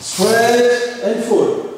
Straight and full.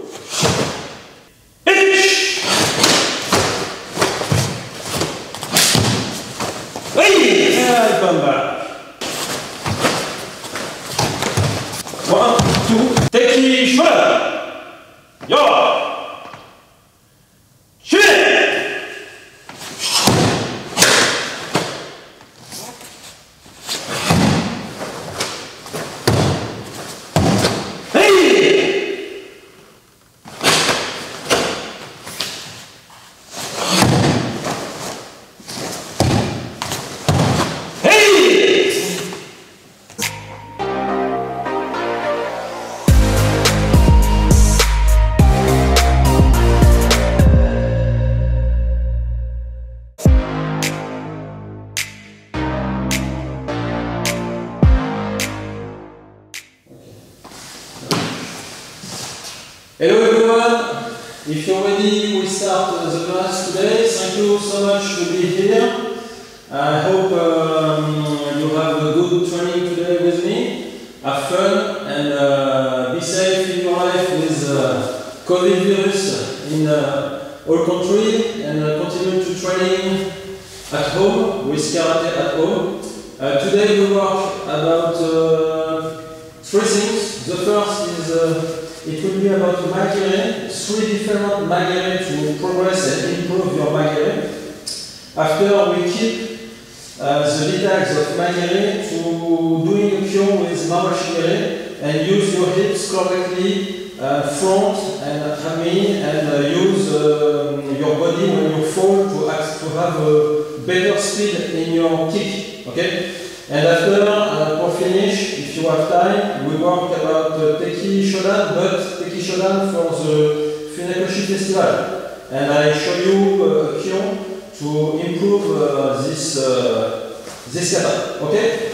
In your kick. Okay? And after, uh, for finish, if you have time, we work about uh, Teki Shodan, but Teki Shodan for the Funakoshi Festival. And I show you uh, a to improve uh, this, uh, this kata. Okay?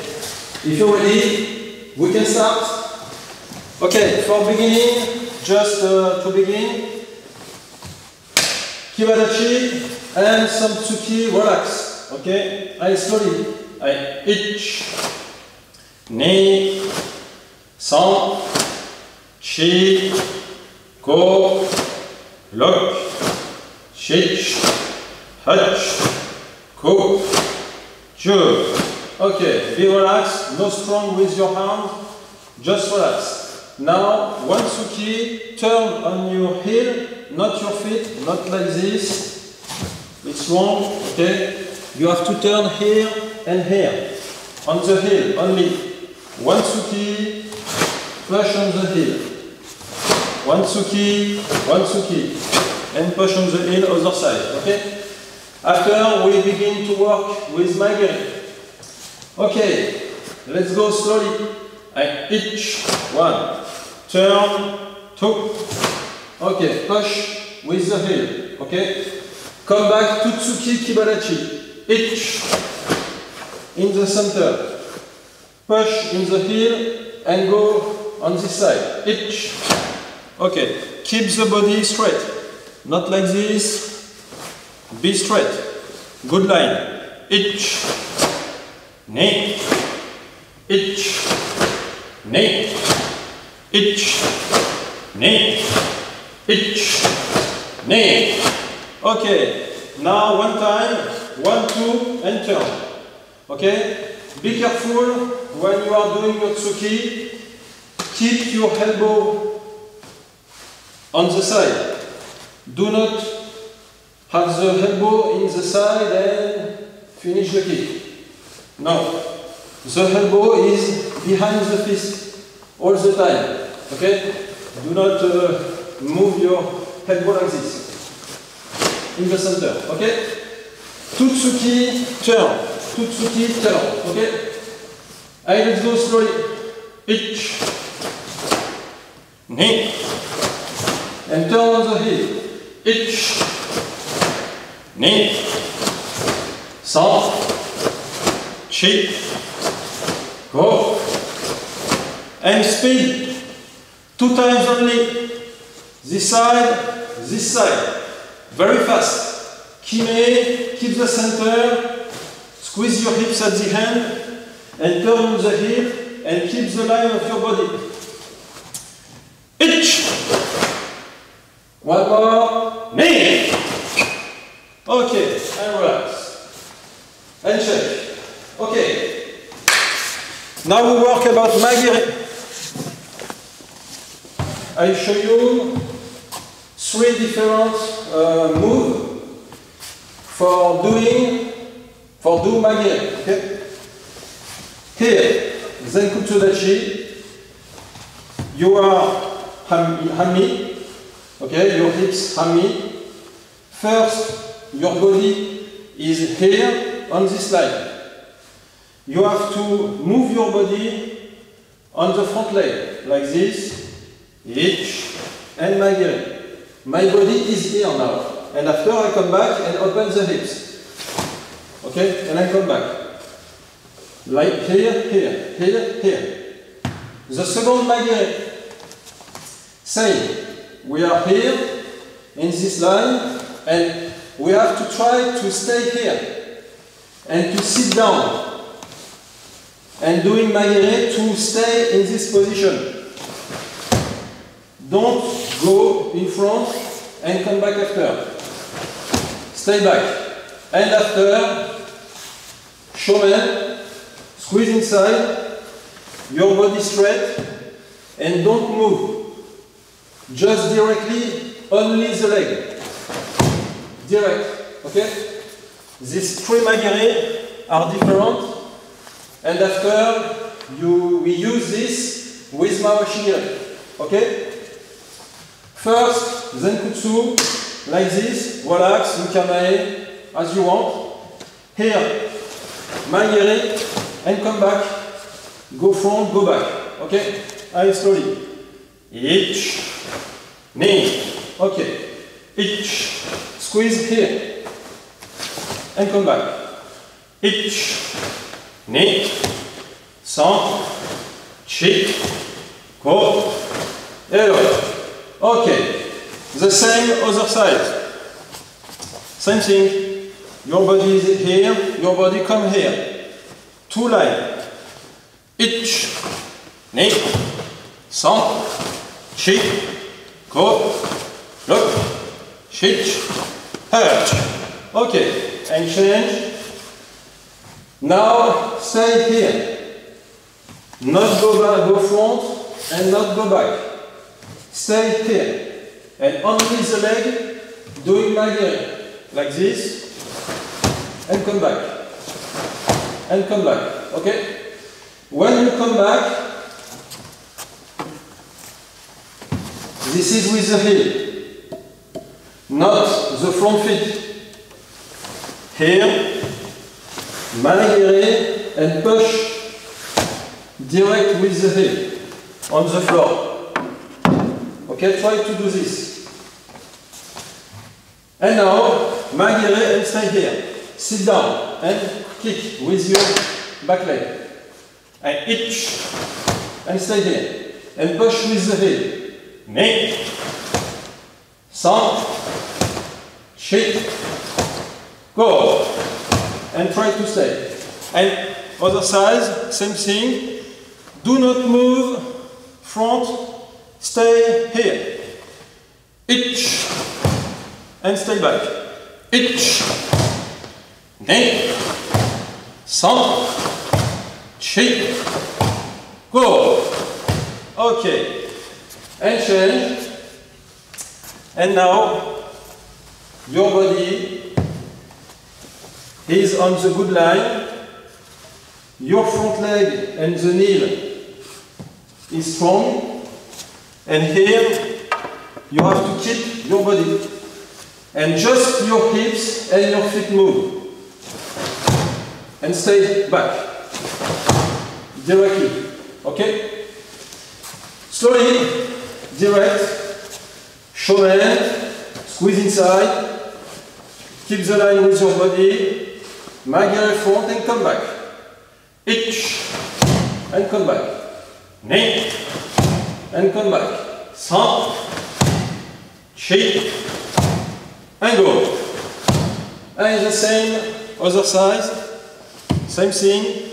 If you're ready, we can start. Okay, for beginning, just uh, to begin, Kibadachi and some Tsuki relax. Okay? I slowly. I itch, knee, san, chi, go, lock, shich, hutch, go, ju. Okay, be relaxed, no strong with your hand, just relax. Now, one tsuki, turn on your heel, not your feet, not like this. It's wrong, okay? You have to turn here and here. On the heel only. One tsuki, push on the heel. One tsuki, one tsuki. And push on the heel other side. Okay? After we begin to work with migraine. Okay, let's go slowly. I itch. One. Turn. Two. Okay, push with the heel. Okay? Come back to Tsuki Kibarachi. Itch in the center. Push in the heel and go on this side. Itch. Okay. Keep the body straight. Not like this. Be straight. Good line. Itch. Knee. Itch. Knee. Itch. Knee. Itch. Knee. Okay. Now one time. One, two, and turn. Okay? Be careful when you are doing your tsuki. Keep your elbow on the side. Do not have the elbow in the side and finish the kick. No. The elbow is behind the fist all the time. Okay? Do not uh, move your elbow like this. In the center. Okay? Tutsuki, turn. Tutsuki, turn. Okay? Allez, let's go slowly. Itch. Knee. And turn on the heel. Itch. Knee. San. Chi. Go. And speed. Two times only. This side, this side. Very fast. Kime, keep the center, squeeze your hips at the end, and turn the heel, and keep the line of your body. One more. Knee. Okay, and relax. And check. Okay. Now we work about Magiri. I show you three different uh, moves for doing for do Magiri. Okay. Here, you are Hami, okay, your hips Hami. First, your body is here on this line. You have to move your body on the front leg, like this, each, and Magiri. My body is here now. And after I come back and open the hips. Okay, and I come back. Like here, here, here, here. The second Magiri. Same. We are here in this line and we have to try to stay here and to sit down and doing Magiri to stay in this position. Don't go in front and come back after. Stay back. And after, shomen, squeeze inside, your body straight, and don't move. Just directly, only the leg. Direct, okay? These three magiri are different, and after, you, we use this with Mawashigiri, okay? First, Zenkutsu, like this, relax, Mukamae, as you want. Here, Magiri, and come back. Go front, go back. Okay? I slowly. Each, knee. Okay. Each, squeeze here. And come back. Each, knee. Centre, cheek, go. Hello. Okay, the same other side. Same thing. Your body is here, your body come here. Two line. Each, knee, centre, cheek, go, look, hitch, hurt. Okay, and change. Now stay here. Not go back, go front, and not go back. Stay here. And only the leg doing my Like this. And come back. And come back. Okay? When you come back, this is with the heel. Not the front feet. Here, managere and push direct with the heel on the floor. Okay, try to do this. And now, Magire and stay here. Sit down and kick with your back leg. And itch. And stay here. And push with the heel. Knee. Centre. Shake. Go. And try to stay. And other side, same thing. Do not move front Stay here. Itch. And stay back. Itch. Knee. Centre. Cheek. Go. Okay. And change. And now your body is on the good line. Your front leg and the knee is strong. And here, you have to keep your body. And just your hips and your feet move. And stay back. Directly. Okay? Slowly, direct. Show Shonen. Squeeze inside. Keep the line with your body. Magire front and come back. Itch. And come back. Knee and come back. Centre, cheek, and go. And the same other side, same thing.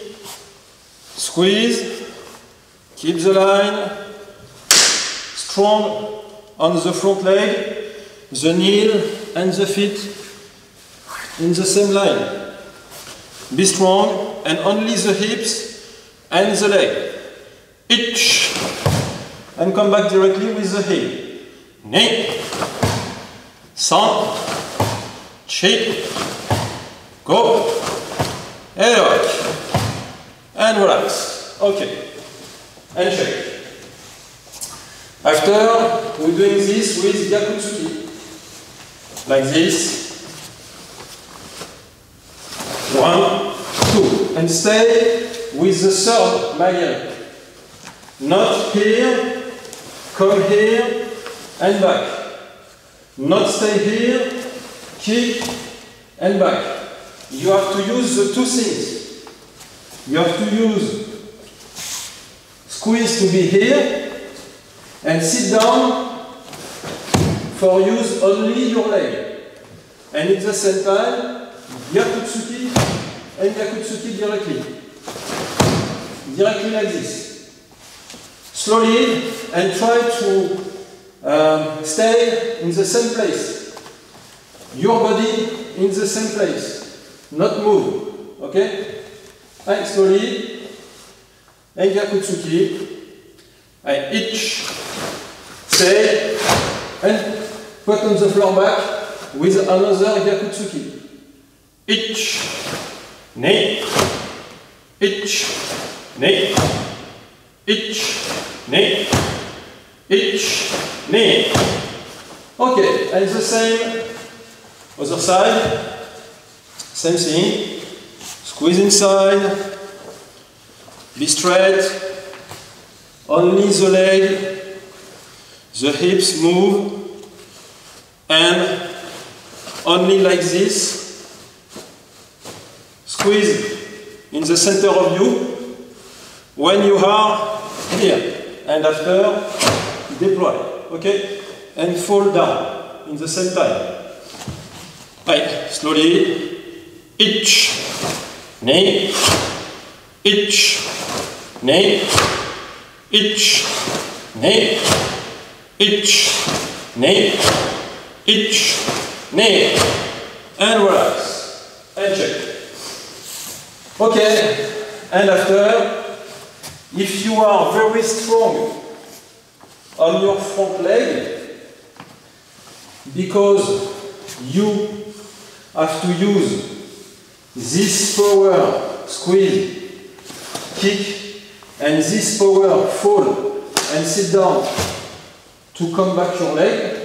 Squeeze, keep the line, strong on the front leg, the knee and the feet in the same line. Be strong and only the hips and the leg. Each and come back directly with the heel. Knee, cent, cheek, go, and rock, and relax. Okay, and shake. After, we're doing this with Gyakutsuki. Like this. One, two. And stay with the third Magyan. Not here, come here, and back. Not stay here, kick, and back. You have to use the two things. You have to use squeeze to be here, and sit down for use only your leg. And at the same time, Gyakutsuki and Gyakutsuki directly. Directly like this. Slowly and try to um, stay in the same place. Your body in the same place. Not move. Okay? And slowly. And Gyakutsuki. And each stay and put on the floor back with another Gyakutsuki. Each, knee, each, knee, each, knee, each, knee. Okay, and the same. Other side, same thing. Squeeze inside, be straight, only the leg, the hips move, and only like this. Squeeze in the center of you. When you are here. And after, deploy. Okay? And fall down in the same time. Right, slowly. Each, knee, each, knee, each, knee, each, knee, each, knee, and relax, and check. Okay, and after, if you are very strong on your front leg, because you have to use this power squeeze, kick, and this power fall and sit down to come back your leg,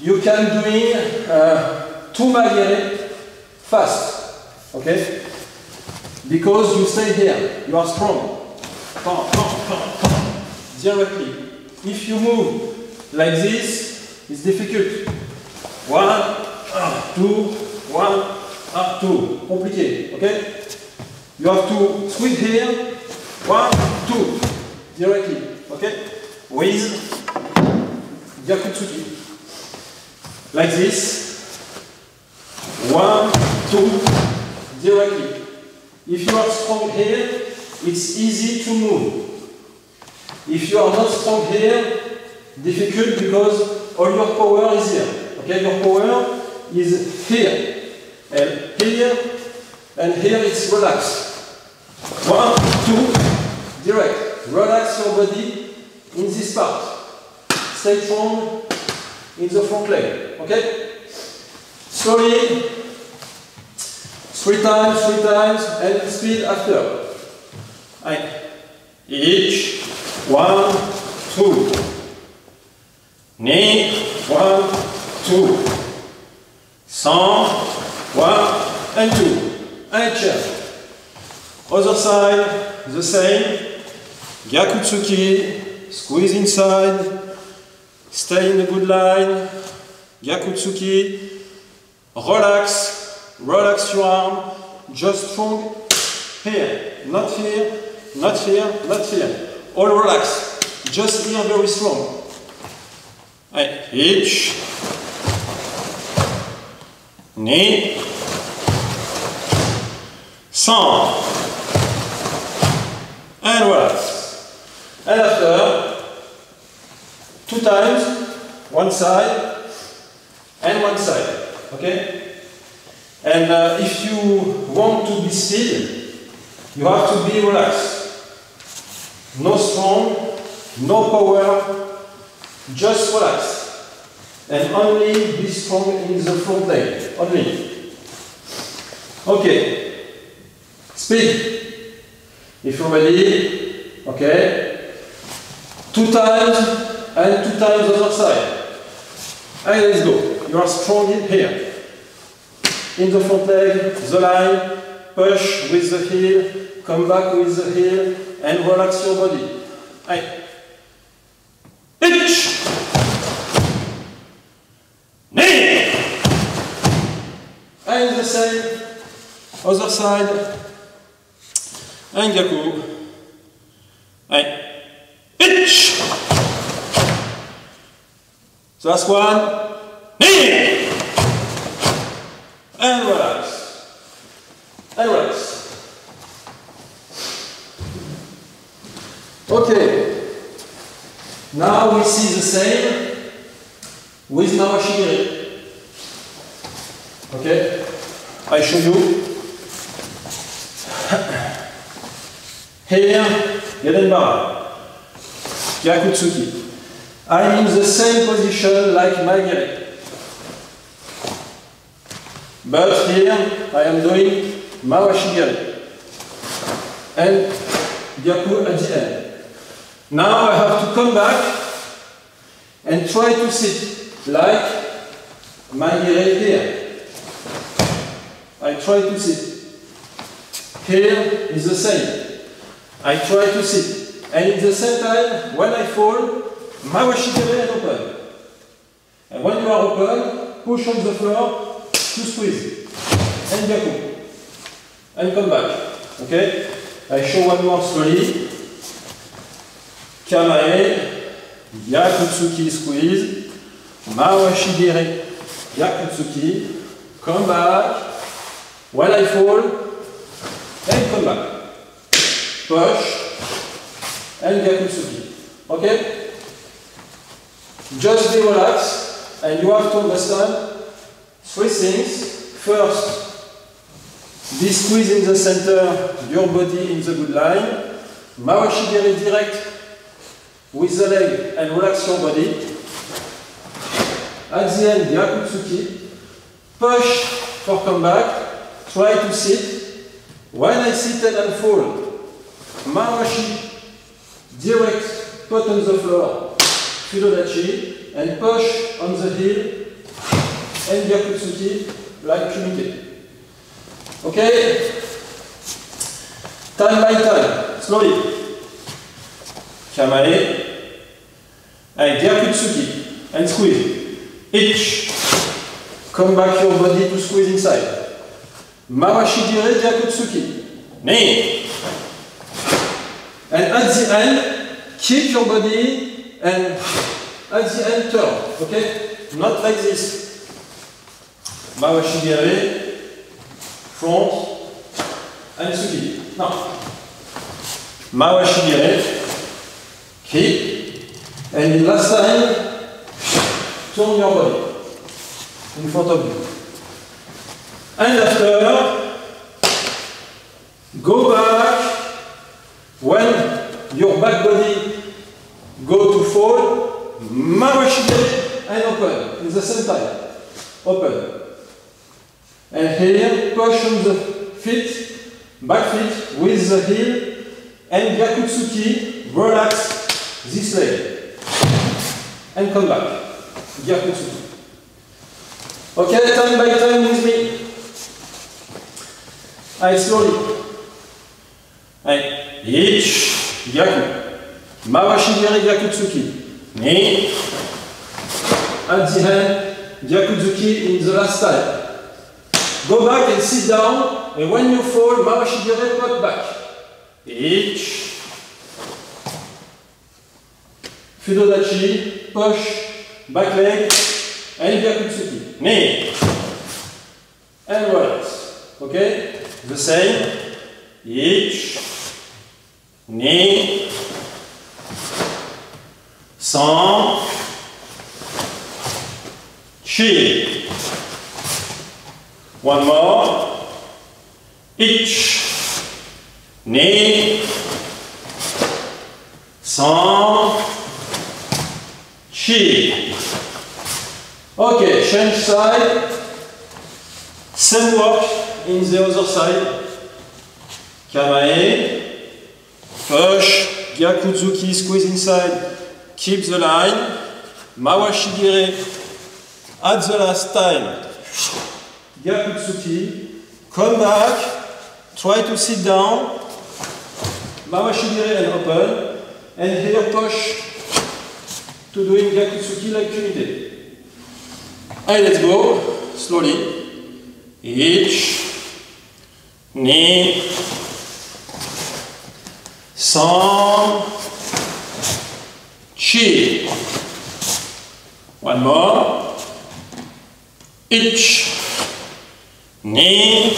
you can doing uh, two magere fast, okay? Because you stay here, you are strong. Directly. If you move like this, it's difficult. One, ah, two, one, ah, two. Compliqué, okay? You have to squeeze here, one, two, directly, okay? With Gyakutsuki. Like this. One, two, directly. If you are strong here, it's easy to move. If you are not strong here, difficult because all your power is here. Okay, your power is here. And here, and here it's relaxed. One, two, direct. Relax your body in this part. Stay strong in the front leg. Okay? Slowly, three times, three times, and speed after. Right. Each, one, two. Knee, one, two. Cent, one, and two. And chair. Other side, the same. Gyakutsuki, squeeze inside. Stay in a good line. Gyakutsuki. Relax. Relax your arm. Just strong here. Not here. Not here. Not here. All relax. Just here very strong. Right. Each. Knee. Cent. And relax. And after, two times, one side, and one side. Okay? And uh, if you want to be still, you have to be relaxed. No strong, no power, just relax. And only be strong in the front leg. Only. Okay. Speed. If you're ready, okay. Two times and two times other side. And let's go. You are strong in here. In the front leg, the line, push with the heel, come back with the heel, and relax your body. Hitch! Knee! And the same, other side. And Yaku. Allez. Hitch! Last one. Knee! And relax. And relax. Okay. Now we see the same with Nawashigiri. Okay? I show you. Here, Gedenbar. Yakutsuki. I'm in the same position like Magiri. But here I am doing Mawashigiri and Gyaku at the end. Now I have to come back and try to sit like Magiri here. I try to sit. Here is the same. I try to sit. And at the same time, when I fall, Mawashigiri and open. And when you are open, push on the floor to squeeze. And Gyaku. And come back. Okay? I show one more slowly. Kamae, Yakutsuki squeeze, Mawashigiri, Yakutsuki, come back, when I fall, and come back. Push, and Yakutsuki. Okay? Just be relaxed, and you have to understand three things. First, be squeeze in the center, your body in the good line. Mawashigiri direct with the leg and relax your body. At the end, Yakutsuki. Push for comeback. Try to sit. When I sit and fall, Mawashi direct put on the floor, Fibonacci, and push on the heel and Yakutsuki like Kumite. Okay? Time by time, slowly. Kamale. Allez, Gyakutsuki. And squeeze. Each. Come back your body to squeeze inside. Mawashigiri Gyakutsuki. Knee. And at the end, keep your body and at the end turn. Okay? Not like this. Mawashigiri. Front. And Tsuki. No. Mawashigiri. Keep. And in last time, turn your body in front of you. And after, go back when your back body go to fall, Mawashigiri and open at the same time. Open. And here, push on the feet, back feet with the heel, and Gyakutsuki, relax this leg. And come back. Gyakutsuki. Okay, time by time with me. I slowly. I each Gyaku. Mawashigiri Gyakutsuki. Knee. At the hand, Gyakutsuki in the last time. Go back and sit down, and when you fall, Mawashigiri put back. Each. Fibonacci, push, back leg, and Gyakutsuki. Knee. And relax. Okay? The same. Each. Knee. Cent. chi. One more. Ich, ni, san, chi. Okay, change side. Same work in the other side. Kamae, push, Gyakutsuki, squeeze inside, keep the line, Mawashigire, at the last time, Gyakutsuki, come back, try to sit down, Mawashigire and open, and here push to doing Gyakutsuki like you did. And let's go, slowly. Ich, ni, san, chi. One more. Ich, ni,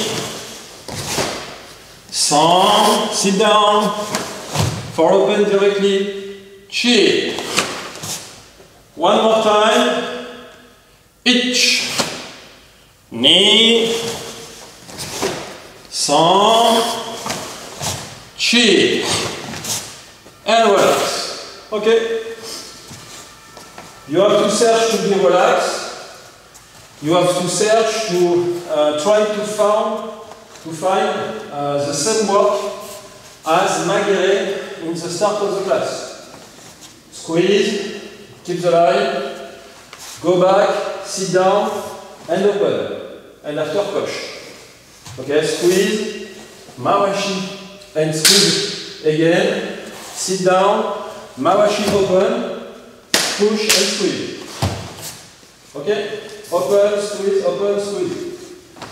san, sit down, for open directly, chi. One more time. Ich, ni, san, chi. And relax. Okay? You have to search to be relaxed. You have to search to uh, try to find, to find uh, the same work as Magere in the start of the class. Squeeze, keep the line, go back, sit down, and open. And after push. Okay, squeeze, mawashi, and squeeze again. Sit down, mawashi open, push and squeeze. Okay? Open, squeeze, open, squeeze.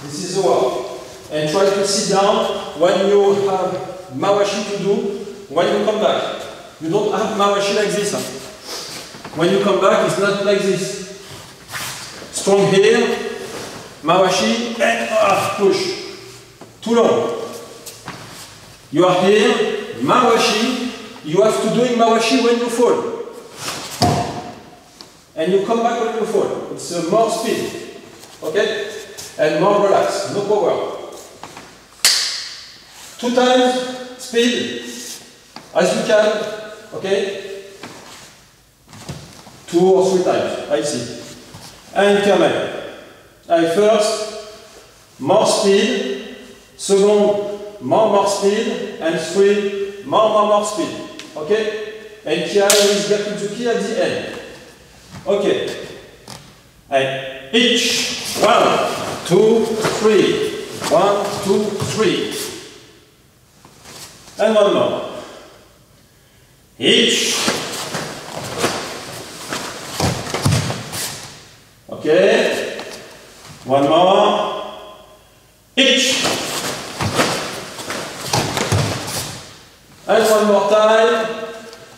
This is the work. And try to sit down when you have mawashi to do when you come back. You don't have mawashi like this. When you come back, it's not like this. Strong here, mawashi, and ah, push. Too long. You are here, mawashi, you have to do mawashi when you fall. And you come back when you fall. It's uh, more speed. Okay? And more relax. No power. Two times speed as you can. Okay? Two or three times. I see. And camel. I first more speed. Second more more speed. And three more more more speed. Okay? And Kia is Gakuzuki at the end. Okay. And each one, two, three. One, two, three. And one more. Each. Okay. One more. Each. And one more time.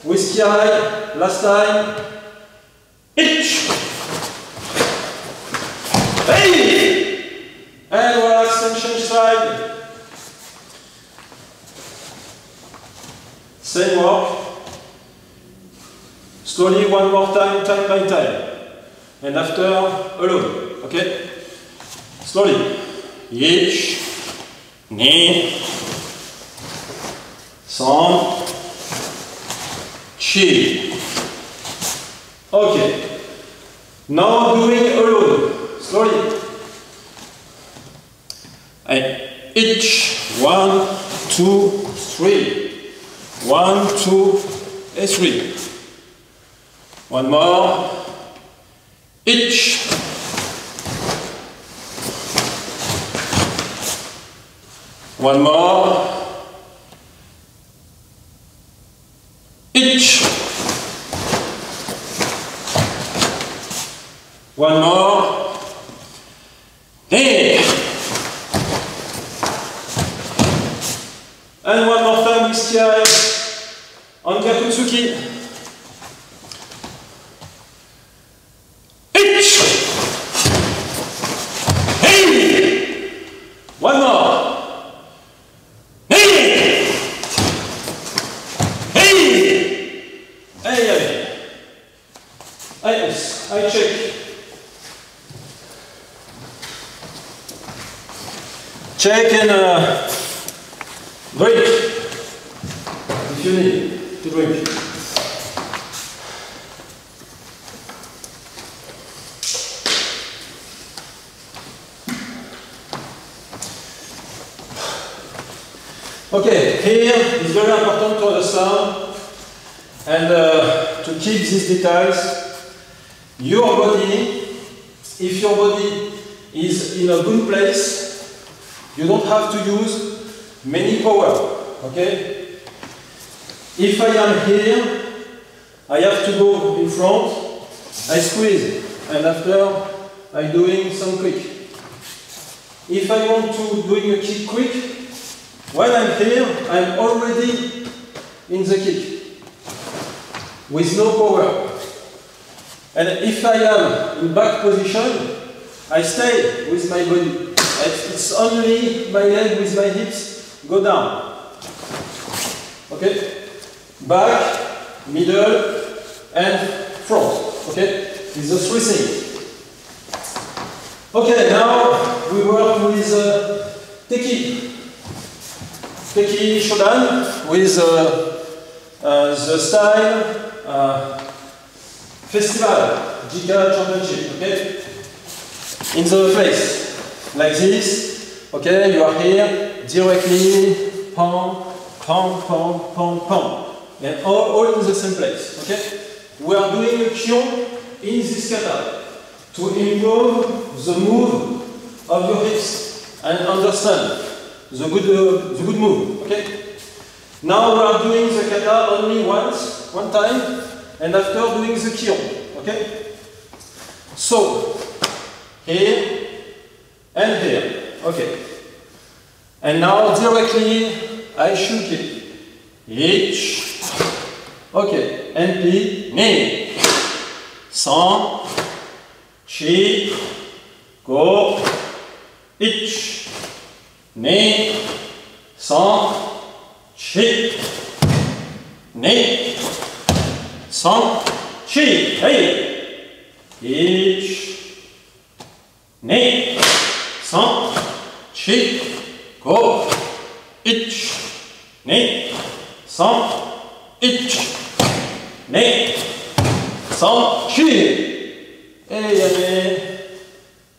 Kiai, last time. Each. Hey! And and change side. Same work. Slowly one more time, time by time. And after, alone. Okay? Slowly. Each. Ni. San. Chi. Okay. Now doing alone. Slowly. And each. One, two, three. One, two, and three. One more. Each. One more. Each. One more. And one more time with Kiai on Gakutsuki. Check and uh, drink if you need to drink. Okay, here it's very important to understand and uh, to keep these details. Your body, if your body is in a good place, you don't have to use many power. Okay? If I am here, I have to go in front, I squeeze, and after I'm doing some quick. If I want to doing a kick quick, when I'm here, I'm already in the kick with no power. And if I am in back position, I stay with my body. It's only my leg with my hips go down. Okay? Back, middle, and front. Okay? These are three things. Okay, now we work with uh, Teki. Teki Shodan with uh, uh, the style uh, festival, Jika Championship, okay? In the place, like this, okay? You are here, directly, pom, pom, pom, pom, pom. And all, all in the same place, okay? We are doing a kion in this kata to improve the move of your hips and understand the good, uh, the good move, okay? Now we are doing the kata only once, one time, and after doing the kion, okay? So, here and here, okay. And now directly I shoot it. Each, okay, and P, knee. Sans, chi, go, each, knee, sans, chi, knee, sans, chi, hey, each, knee, sans, chi, go, each, knee, sans, each, knee, sans, chi, hey,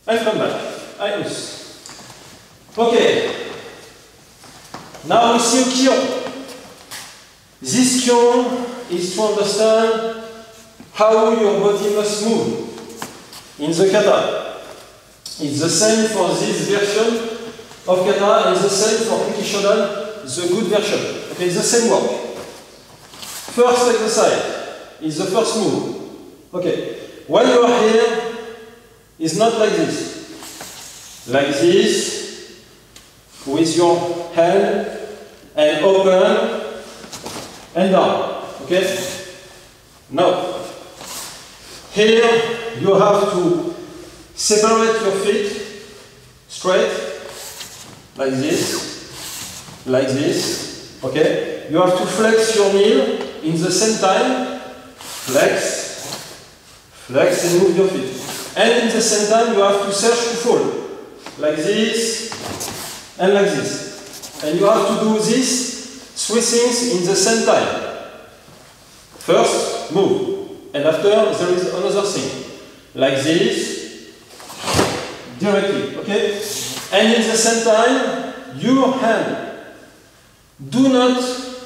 and, and come back, I use. Okay. Now we see kion. This kion is to understand how your body must move in the kata. It's the same for this version of kata and the same for Shodan, the good version. Okay, the same work. First exercise is the first move. Okay, when you are here, it's not like this. Like this, with your hand and open and down. Okay? Now, here you have to separate your feet straight, like this, like this. Okay? You have to flex your knee in the same time. Flex, flex and move your feet. And in the same time, you have to search to fall. Like this, and like this. And you have to do this three things in the same time. First, move. And after, there is another thing. Like this, directly, okay? And in the same time, your hand. Do not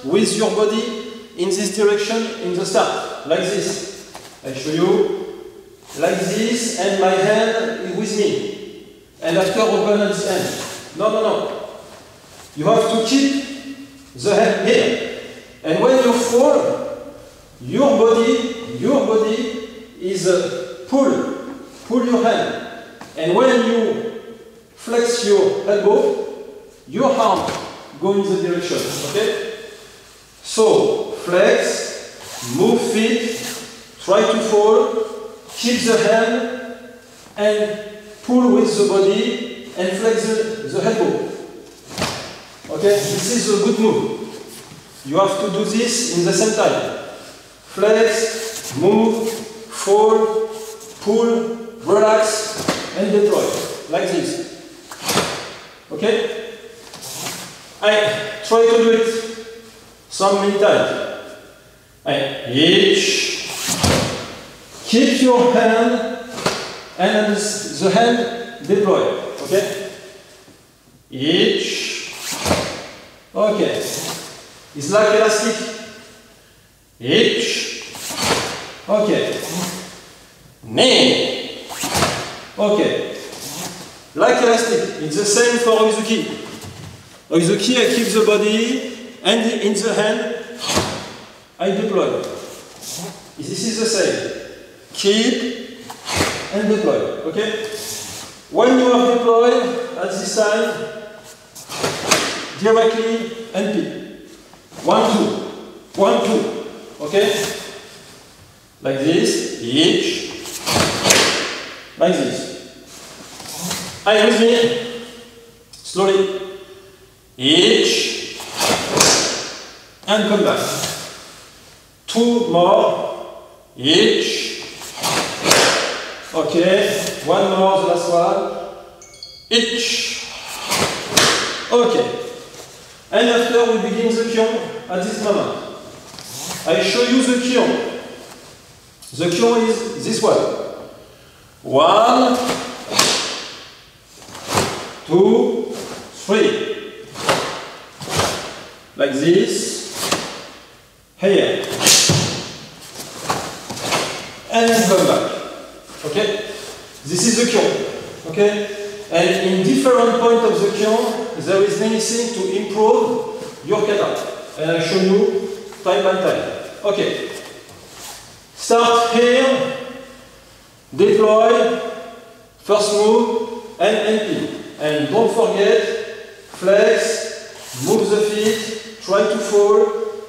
with your body in this direction in the start. Like this. I show you. Like this, and my hand with me. And after open at the end. No, no, no. You have to keep the hand here. And when you fall, your body, your body is uh, pull, pull your hand. And when you flex your elbow, your arm go in the direction. Okay? So flex, move feet, try to fall, keep the hand, and pull with the body and flex the, the elbow. Okay, this is a good move. You have to do this in the same time. Flex, move, fall, pull, relax, and deploy. Like this. Okay? I try to do it some many times. I each keep your hand and the hand deploy. Okay? Each. Okay. It's like elastic. Each. Okay. Knee. Okay. Like elastic. It's the same for Oizuki. Oizuki, I keep the body and in the hand I deploy. This is the same. Keep and deploy. Okay? When you are deployed at this time, directly NP. One, two. One, two. Okay? Like this, each. Like this. Are you with? Slowly. Each. And come back. Two more. Each. Okay. One more, the last one. Each. Okay. And after we begin the kion at this moment. I show you the kion. The kion is this one. One, two, three. Like this. Here. And come back. Okay? This is the kion. Okay? And in different point of the kion, there is many things to improve your kata. And I show you time by time. Okay. Start here. Deploy. First move and NP. And don't forget, flex, move the feet, try to fall,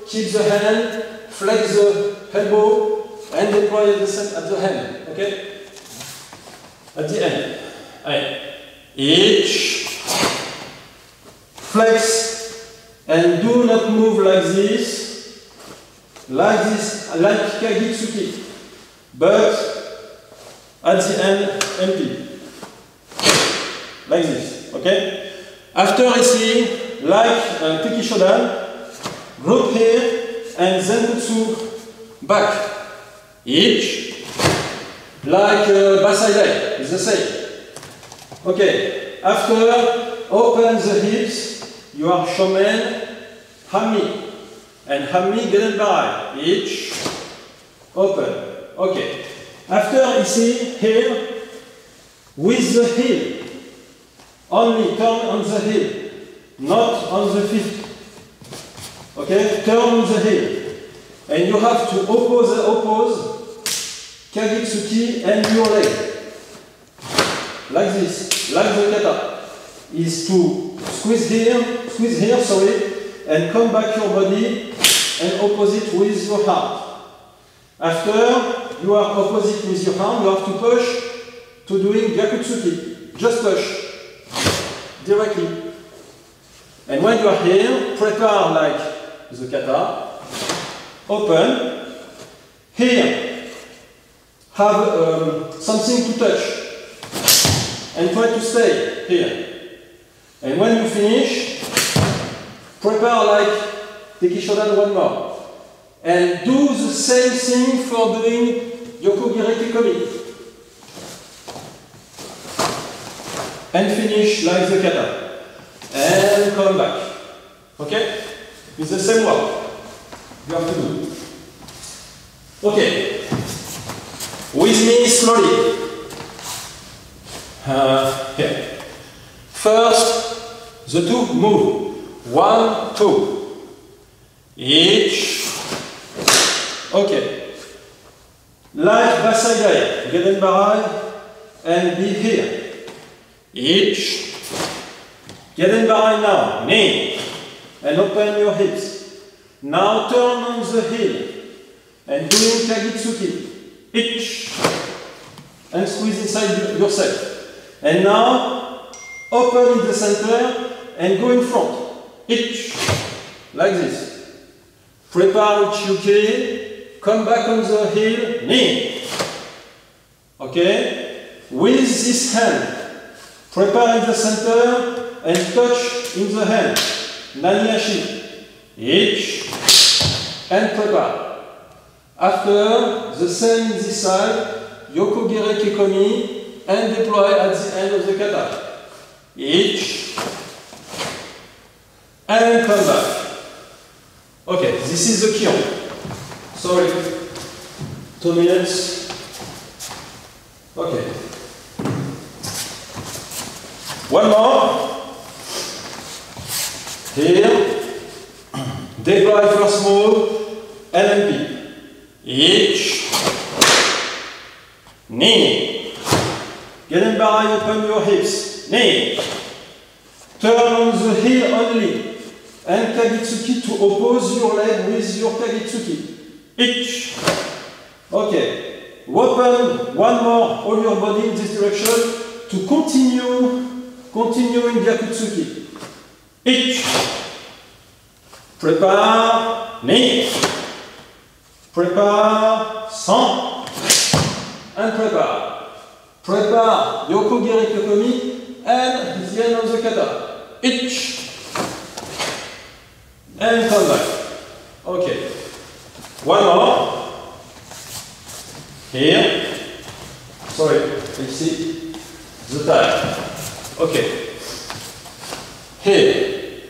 keep the hand, flex the elbow, and deploy at the, at the hand. Okay? At the end. Right. Each. Flex. And do not move like this. Like this, like Kagitsuki. But at the end, MP. Like this. Okay? After I see, like uh, Piki Shodan, group here, and Zenbutsu back. Each. Like uh, Basai Dai, it's the same. Okay, after open the hips, you are Shomen, Hami, and Hami Gedenbarai. Each open. Okay. After you see here, with the heel, only turn on the heel, not on the feet. Okay, turn the heel. And you have to oppose, oppose, Kagitsuki and your leg. Like this, like the kata. Is to squeeze here, squeeze here, sorry, and come back your body and opposite with your heart. After you are opposite with your arm, you have to push to doing Gyakutsuki. Just push. Directly. And when you are here, prepare like the kata. Open. Here. Have um, something to touch. And try to stay here. And when you finish, prepare like Tekishodan one more. And do the same thing for doing Yokogiri Kikomi. And finish like the kata. And come back. Okay? It's the same work. You have to do. Okay. With me slowly. Uh. First, the two move. One, two. Each. Okay. Like Basai Geden Barai, and be here. Each. Geden Barai now. Knee. And open your hips. Now turn on the heel. And doing Kagitsuki. Each. And squeeze inside yourself. And now, open in the center and go in front. Each. Like this. Prepare Uchiuki. Come back on the heel. Knee. Okay? With this hand, prepare in the center and touch in the hand. Naniashi. Ich. And prepare. After, the same in this side. Yokogire. And deploy at the end of the kata. Ich. And come back. Okay, this is the kion. Sorry. Two minutes. Okay. One more. Here. Deploy first move. LMP. Each. Knee. Get in by, open your hips. Knee. Turn on the heel only. And Kagitsuki to oppose your leg with your Kagitsuki. Each. Okay. Open one more all your body in this direction to continue, continue in Gyakutsuki. Each. Prepare, knee. Prepare, sans. And prepare. Prepare, Yoko Giri Kokomi, and the end of the kata. Each. And come back. Okay. One more. Here. Sorry, see the time. Okay. Here.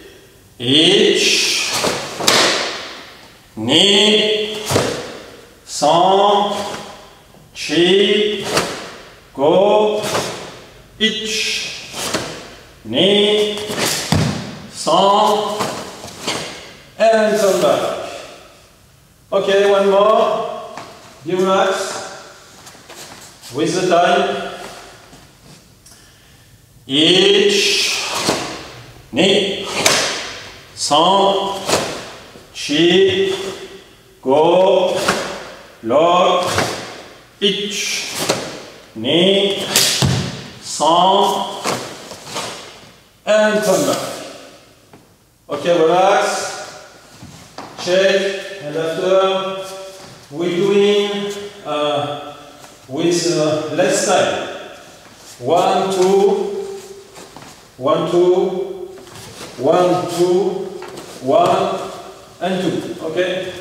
Each. Knee. Sans. Chi. Go. Each. Knee. Sans. And come back. Okay, one more. Be relaxed. With the time. Each. Knee. Sans. Chi. Go. Lock. Each. Knee. Sans. And come back. Okay, relax. Check. And after we're doing uh, with uh, less time. One, two, one, two, one, two, one, and two. Okay?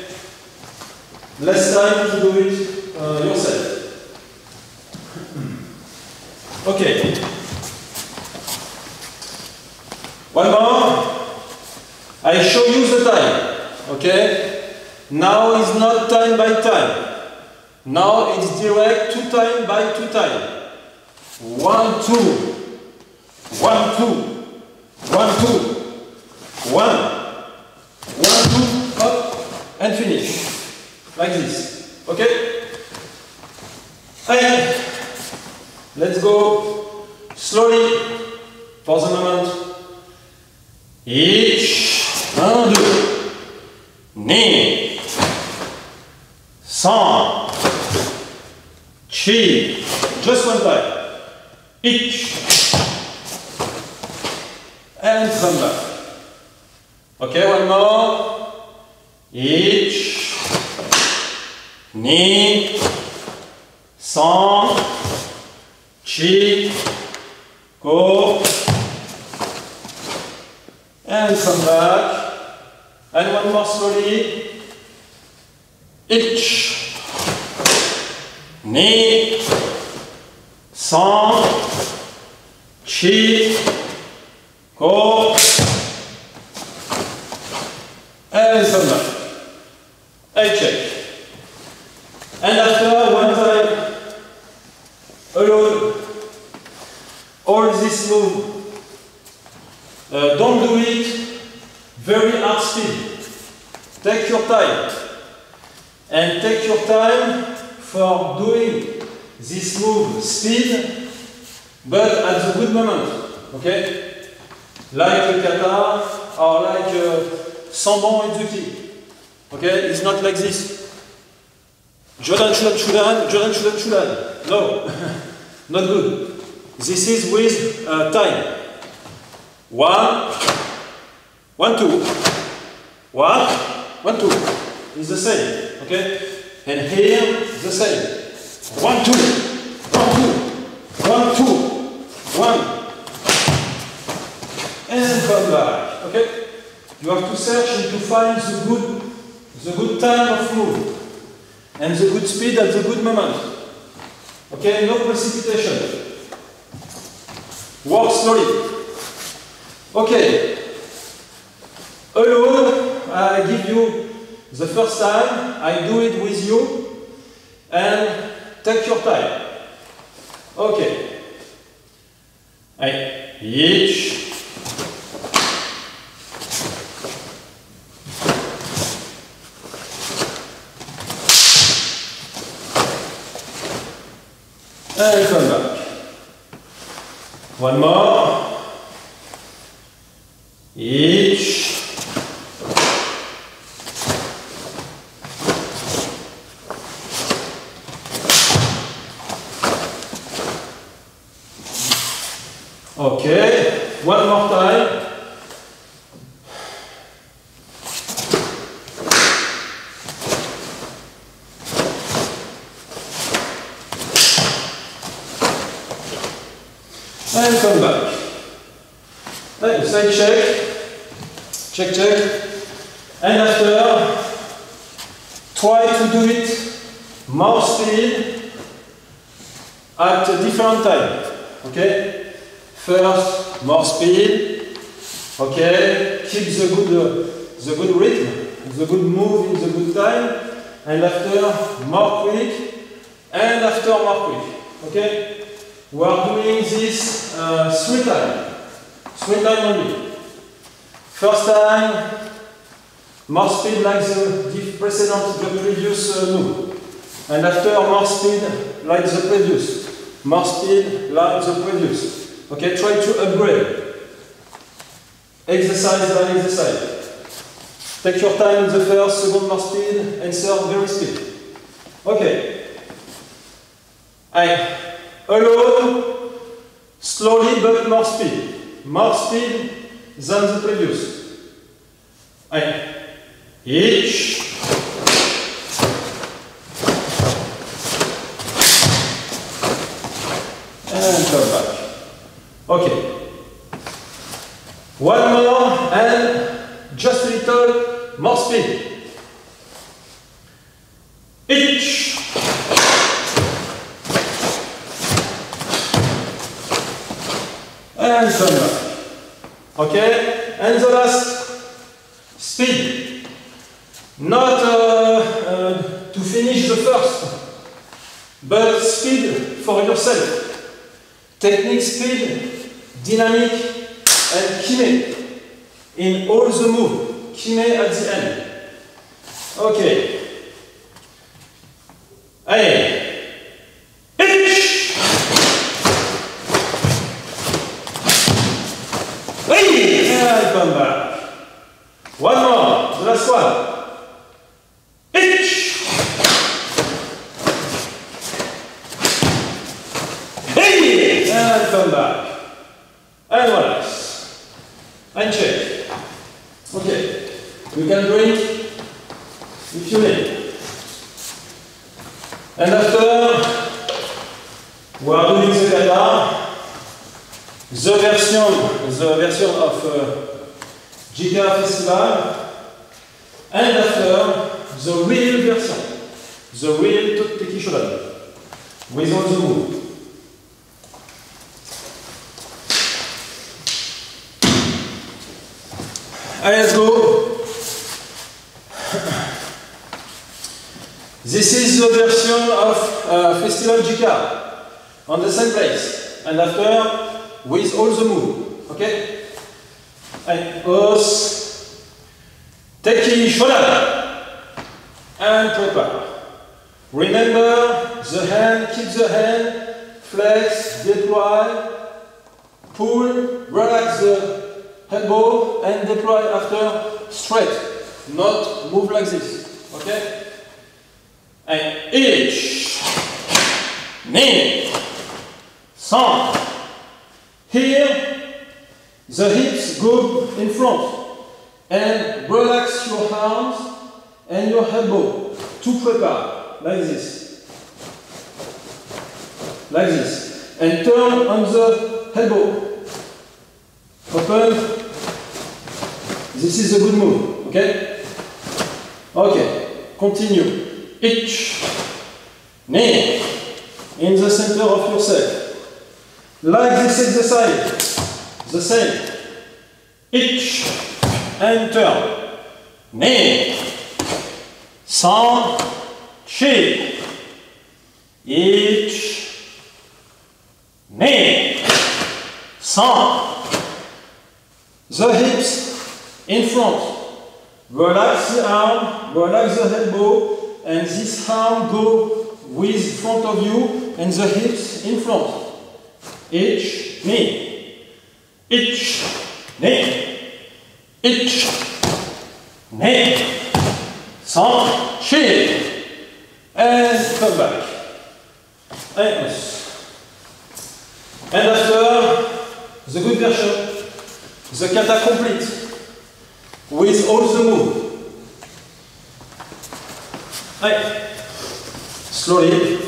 Less time to do it uh, yourself. okay. One more. I show you the time. Okay? Now is not time by time. Now it's direct two time by two time. One, two. One, two. One, two. One. One, two. Up. And finish. Like this. Okay? And let's go slowly for the moment. Each. Un, deux. Ni. Sans. Chi. Just one time. Each. And come back. Okay, one more. Each. Ni. Sans. Chi. Go. And come back. And one more slowly. Each. Ni. Sans. Chi. Go. I check. And after one time alone, all this move, uh, don't do it very hard speed. Take your time. And take your time for doing this move speed, but at the good moment. Okay? Like a kata or like a Samban Izuki. Okay? It's not like this. Jordan Shudan Shudan, Jordan Shudan Shudan. No, not good. This is with uh, time. One, one, two, one, one, two. It's the same, okay? And here, the same. One, two, one, two, one, two, one. And come back, okay? You have to search and to find the good, the good time of move and the good speed at the good moment. Okay, no precipitation. Walk slowly. Okay. Alone, I give you the first time, I do it with you, and take your time. Okay. I each. And come back. One more. In the good time. And after, more quick. And after, more quick. Okay? We are doing this uh, three times. Three times only. First time, more speed like the precedent, the previous uh, move. And after, more speed like the previous. More speed like the previous. Okay, try to upgrade. Exercise by exercise. Take your time in the first, second more speed, and third very speed. Okay. I alone, slowly but more speed. More speed than the previous. I each and come back. Okay. One more and just a little more speed. Each. And come back. Okay? And the last speed. Not uh, uh, to finish the first, but speed for yourself. Technique, speed, dynamic, and kime in all the move. Kime at the end. Okay. Allez. Back. One more. The last one. Hey! And come back. And relax. And check. Okay. You can drink if you need. And after, we are doing the kata. The version, the version of uh, Jika Festival. And after, the real version. The real Teki Shodan. With all the move. Allez, let's go. This is the version of uh, On the same place. And after, with all the move. Okay? And os, teki shodan. And prepare. Remember the hand, keep the hand, flex, deploy, pull, relax the elbow, and deploy after straight. Not move like this. Okay? And each, knee, song. Here, the hips go in front and relax your arms and your elbow to prepare like this. Like this. And turn on the elbow. Open This is a good move, okay? Okay, continue. Each knee in the center of yourself. Like this exercise, the same. Each and turn. Knee, sound, chi. Each knee, sound. The hips in front. Relax the arm, relax the elbow, and this arm go with front of you and the hips in front. Each knee, each knee, each knee. Sans chill. And come back. And And after the good version, the kata complete with all the move. Allez, slowly.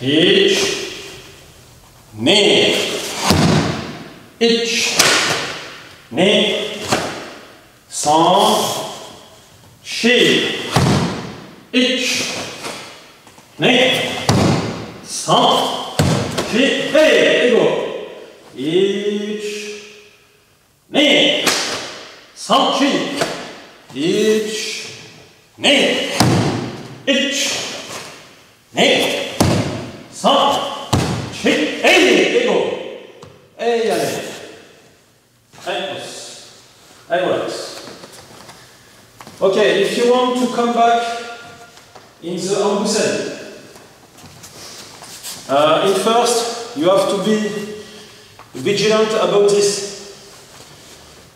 Each, knee, each, knee, sans, she, each, knee, sans, she, hey, go. Each, knee, each, knee, each, knee, sans, she, hey, go. Allez. Okay, if you want to come back in the ambusen, uh, in first you have to be vigilant about this.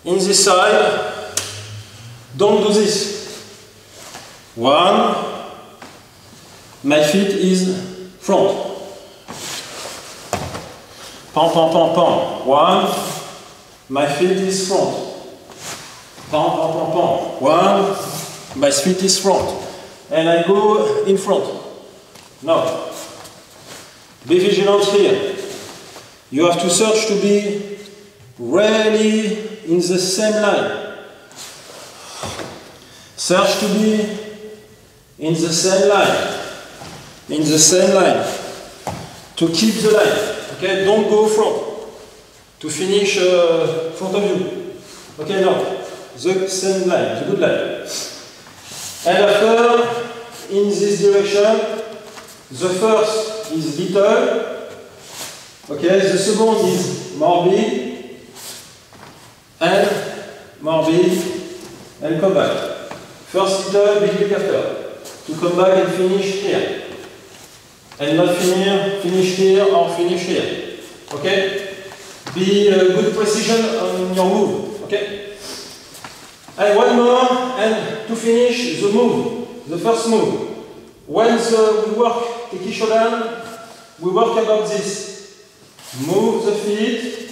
In this side, don't do this. One, my feet is front. Pam, pam, pam, pam. One, my feet is front. Pam, pam, pam, pam. One, my feet is front. And I go in front. Now, be vigilant here. You have to search to be really in the same line. Search to be in the same line. In the same line. To keep the line. Okay, don't go front. To finish uh, front of you. Okay, now, the same line, the good line. And after, in this direction, the first is little. Okay, the second is more. And more. And come back. First little, big, big after. To come back and finish here. And not finish, finish here or finish here. Okay? Be uh, good precision on your move. Okay? And one more, and to finish the move, the first move. Once uh, we work Teki Shodan, we work about this. Move the feet,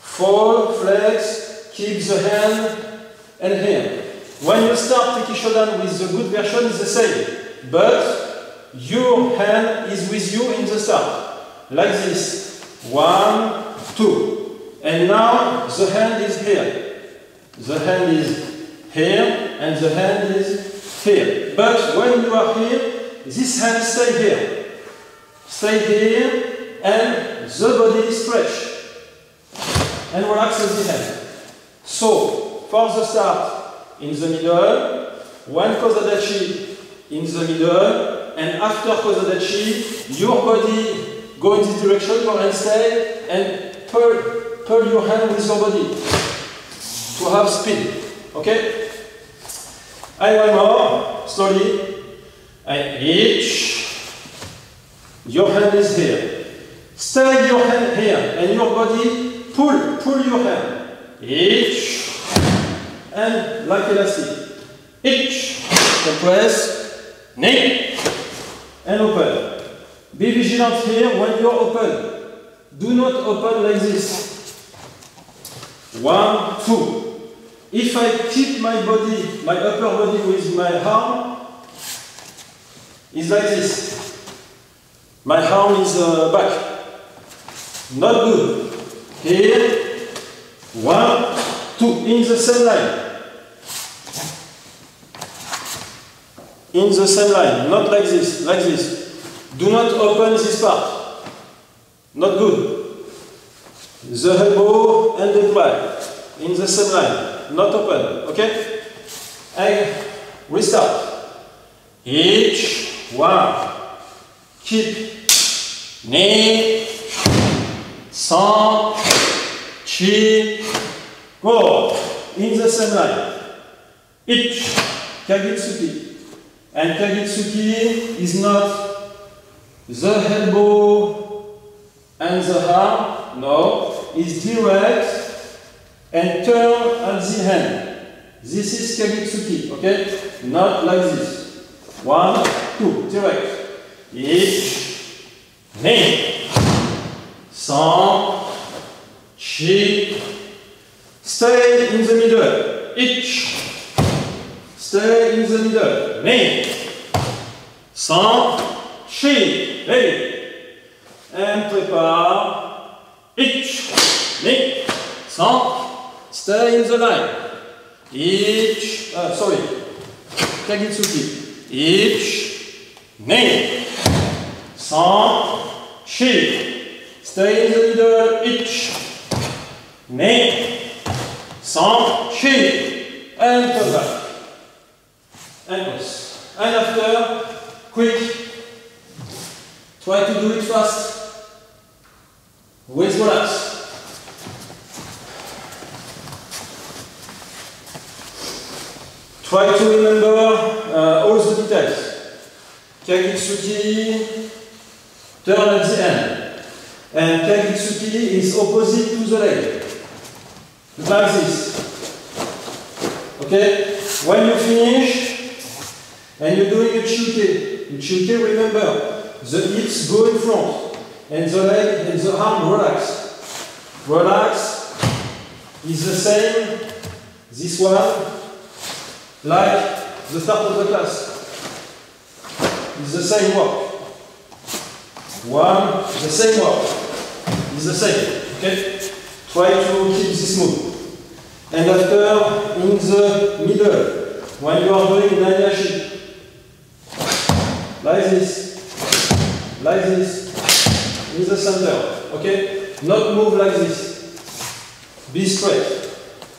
fall, flex, keep the hand, and here. When you start Teki Shodan with the good version, it's the same. But your hand is with you in the start. Like this. One, two. And now the hand is here. The hand is here and the hand is here. But when you are here, this hand stay here. Stay here and the body stretch. And relaxes the hand. So, for the start, in the middle, one kozadachi in the middle, and after kozadachi, your body go in this direction, your hand stay, and pull, pull your hand with your body to have speed. Okay? And one more, slowly. I each, your hand is here. Stay your hand here, and your body pull, pull your hand. Each, and like elastic. Each, compress, knee, and open. Be vigilant here when you're open. Do not open like this. One, two. If I keep my body, my upper body with my arm, it's like this. My arm is uh, back. Not good. Here, One, two, in the same line. In the same line, not like this, like this. Do not open this part. Not good. The elbow and the drive in the same line, not open, okay? And restart. Each one. Keep knee, cent, chi, go. In the same line. Each Kagitsuki. And Kagitsuki is not the elbow and the arm, no, is direct and turn at the hand. This is Kagitsuki, okay? Not like this. One, two, direct. Each, knee, cent, chi, stay in the middle. Each, stay in the middle. Knee, cent, chi, hey. And prepare. Each, knee, cent, stay in the line. Each, uh, sorry, Kagitsuki. Each, knee, cent, chi. Stay in the middle, each, knee, cent, chi. And back. And. And after, quick. Try to do it fast. With relax. Try to remember uh, all the details. Kagitsuki, turn at the end. And Kagitsuki is opposite to the leg. Like this. Okay? When you finish, and you're doing a chuke, in remember, the hips go in front, and the leg and the arm relax. Relax is the same, this one, like the start of the class. It's the same work. One, the same work. It's the same. Okay? Try to keep this move. And after, in the middle, when you are doing Nanyashi, like this, like this, in the center. Okay? Not move like this. Be straight.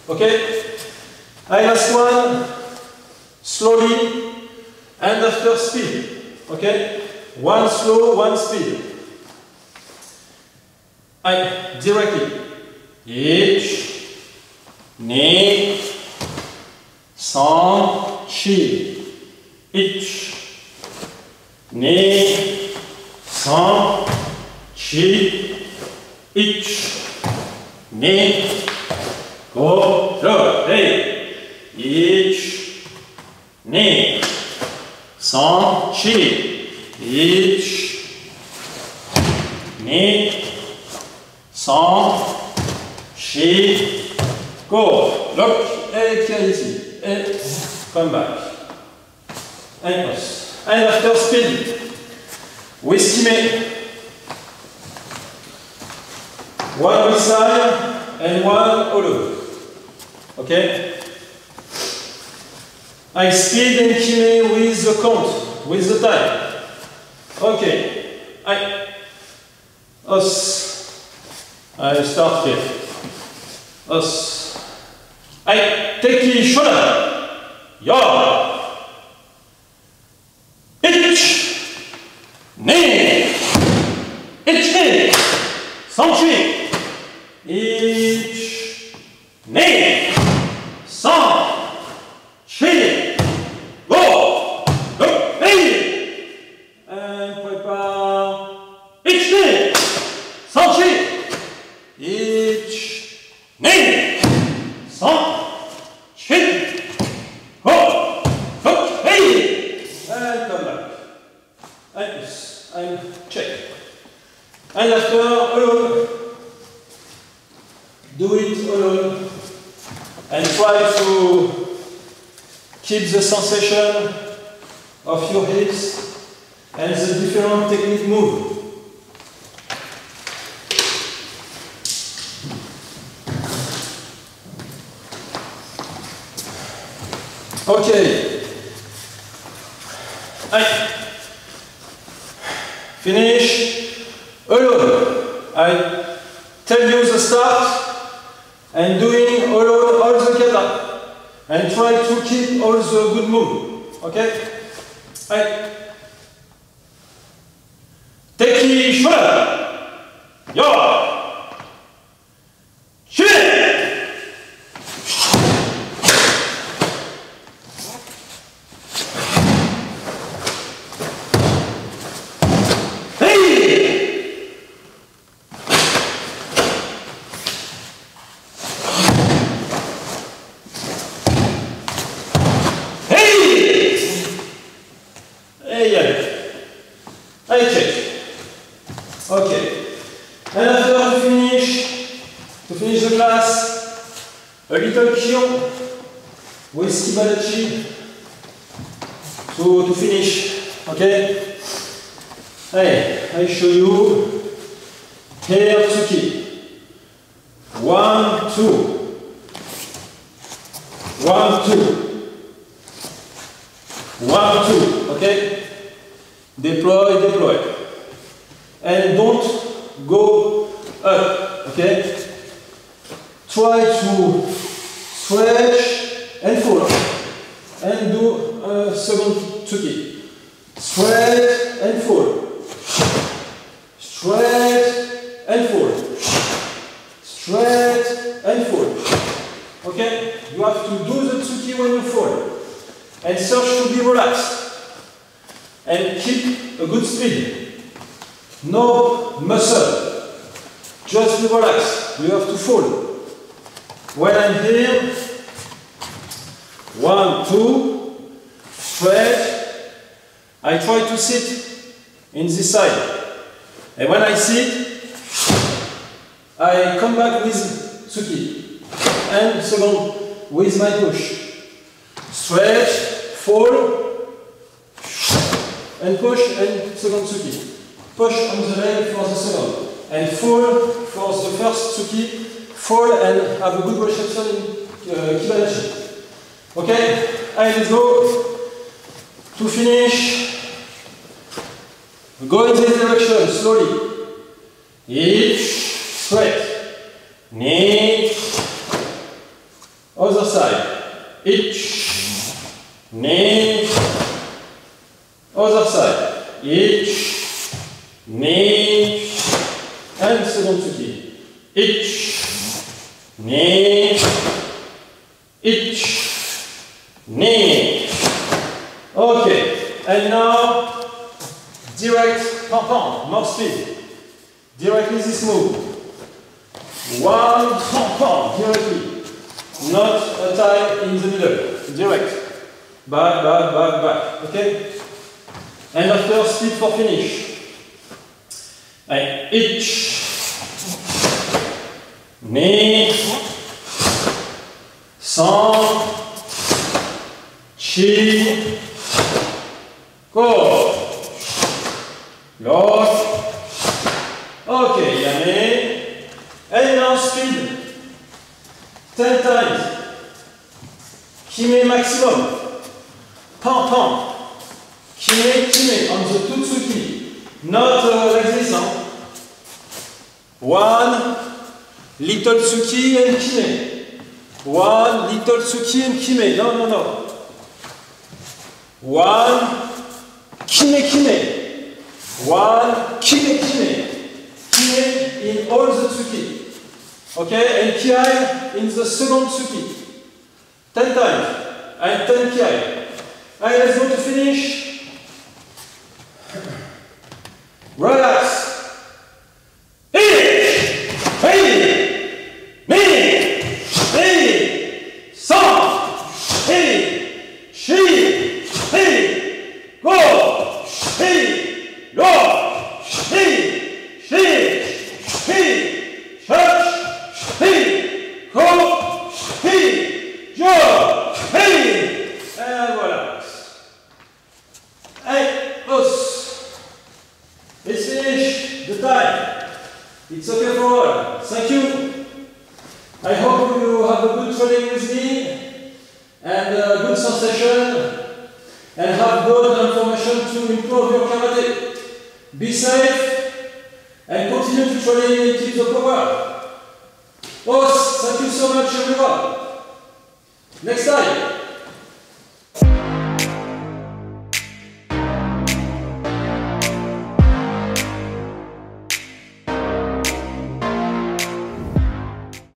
Okay? And last one, slowly and after speed. Okay? One slow, one speed. I directly. Each, knee, cent, chi. Each, knee, cent, chi. Each, knee, go, go, hey. Each, knee, cent, chi. Each, knee, cent, chi. Go, look, et tiens ici, et come back. And And after speed, we estimate one side and one hollow. Okay? I speed and kime with the count, with the time. Okay. I us I start here. Us I take the shoulder. Ya. Keep the sensation of your hips and the different technique move. Ok. Allez. Finish. Alone. Allez. Try to keep all the good move. Okay? Allez. Straight and fall. Okay? You have to do the tsuki when you fall. And search to be relaxed. And keep a good speed. No muscle. Just be relaxed. You have to fall. When I'm here, one, two, straight. I try to sit in this side. And when I sit, I come back with Tsuki. And second, with my push. Stretch, fall, and push, and second Tsuki. Push on the leg for the second. And fall for the first Tsuki. Fall and have a good reception in uh, Kibanashi. Okay? And go. To finish, Go in this direction slowly. Each straight. Knee. Other side. Each. Knee. Other side. Each. Knee. And second tsuki. Each. Knee. Each. Knee. Okay. And now direct pom pom, more speed. Directly this move. One pom pom, directly. Not a tie in the middle. Direct. Back, back, back, back. Okay? And after speed for finish. And each. Knee. Song. Chi. Go. Lock. Okay, Yame. And now speed. 10 times. Kime maximum. Pam pam. Kime kime on the Tutsuki. Not uh, like this? One little Tsuki and Kime. One little Tsuki and Kime. No, no, no. One Kime Kime. One kime kime. Kime in all the tsuki. Okay, and kiai in the second tsuki. Ten times. And ten kiai. And let's go to finish.